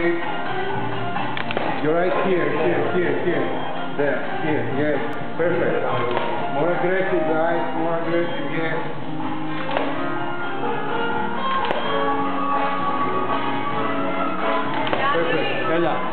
it. You're right here, here, here, here. There, here, yes. Perfect. More aggressive, guys. More aggressive, yes. Perfect. Ella.